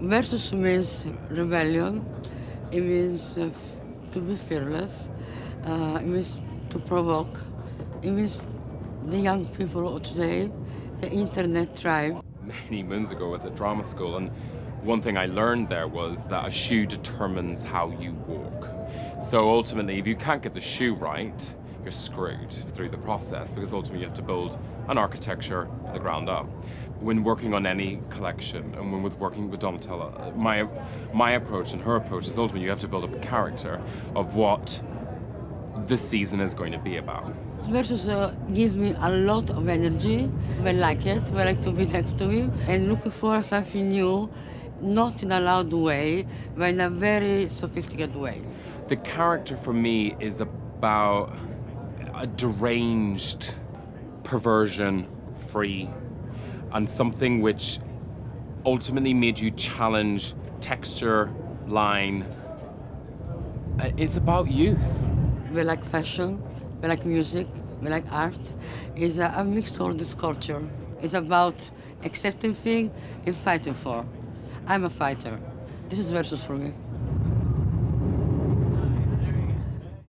Versus means rebellion. It means uh, to be fearless. Uh, it means to provoke. It means the young people of today, the internet tribe. Many moons ago, I was at drama school, and one thing I learned there was that a shoe determines how you walk. So ultimately, if you can't get the shoe right, you're screwed through the process because ultimately you have to build an architecture from the ground up. When working on any collection and when with working with Donatella, my my approach and her approach is ultimately you have to build up a character of what this season is going to be about. Versus uh, gives me a lot of energy. I like it. I like to be next to him and looking for something new, not in a loud way, but in a very sophisticated way. The character for me is about a deranged perversion free and something which ultimately made you challenge texture, line. Uh, It's about youth. We like fashion, we like music, we like art. It's a, a mixture of this culture. It's about accepting things and fighting for. I'm a fighter. This is versus for me.